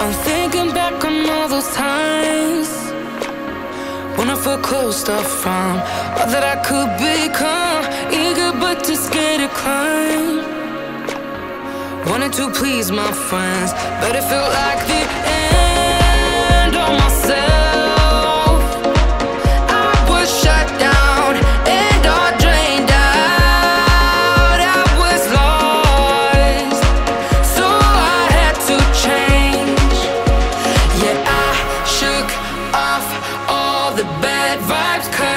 I'm thinking back on all those times When I felt close to from All that I could become Eager but too scared to climb. Wanted to please my friends But it felt like off all the bad vibes.